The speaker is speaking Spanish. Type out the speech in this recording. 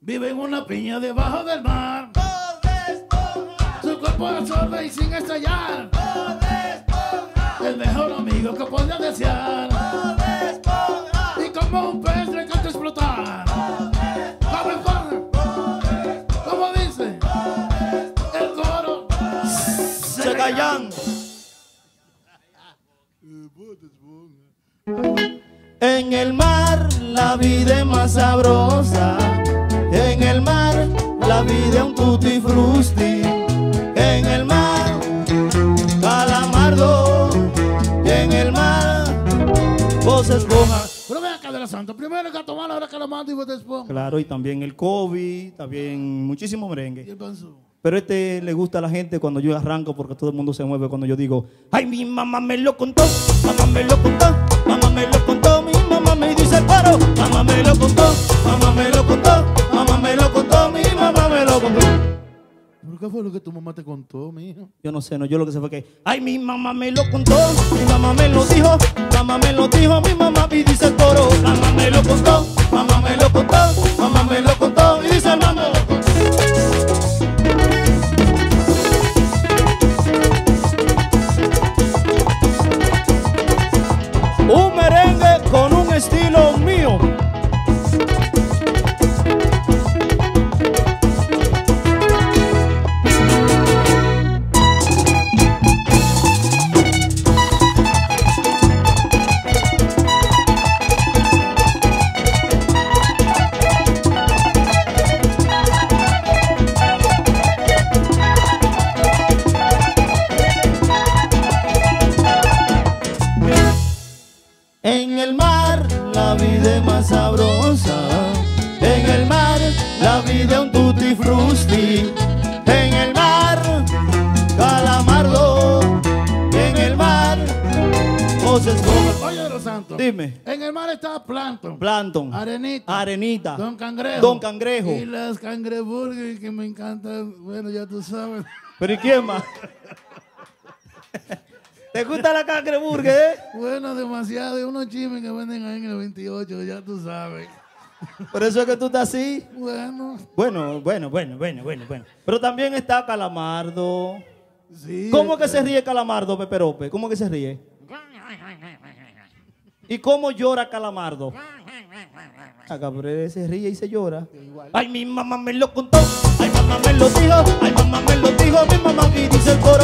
Vive en una piña debajo del mar. Su cuerpo absorbe y sin estallar. El mejor amigo que podía desear. Y como un pez le encanta explotar. ¿Cómo dice? El coro. Se callan. En el mar la vida es más sabrosa. La vida es un tutti frutti. En el mar calamardo. Y en el mar vos esponja. Pero ven acá de la santa. Primero el gato malo, ahora que lo mando y Bob Esponja. Claro, y también el COVID, también muchísimo Y merengue. el. Pero este le gusta a la gente cuando yo arranco porque todo el mundo se mueve cuando yo digo, ay, mi mamá me lo contó, mamá me lo contó, mamá me lo contó, mi mamá me dice lo que tu mamá te contó, mijo? Yo no sé, no, yo lo que sé fue que, ay, mi mamá me lo contó, mi mamá me lo dijo, mamá me lo dijo, mi mamá y dice el mamá me lo contó, el mar la vida es más sabrosa. En el mar la vida es un tutti frutti. En el mar calamardo. En el mar. Oye los santos. Dime. En el mar está Plankton. Plankton. Arenita. Arenita. Don Cangrejo. Don Cangrejo. Y las cangreburgers que me encantan. Bueno, ya tú sabes. Pero ¿y quién más? ¿Te gusta la cangreburger, eh? Bueno, demasiado. Y unos chismes que venden ahí en el 28, ya tú sabes. Por eso es que tú estás así. Bueno, Bueno, bueno, bueno, bueno, bueno, bueno. Pero también está Calamardo. sí. ¿Cómo que este, se ríe Calamardo, Peperope? ¿Cómo que se ríe? ¿Y cómo llora Calamardo? Acá, pero se ríe y se llora. Ay, mi mamá me lo contó, ay, mamá me lo dijo, ay, mamá me lo dijo, mi mamá y dice el coro.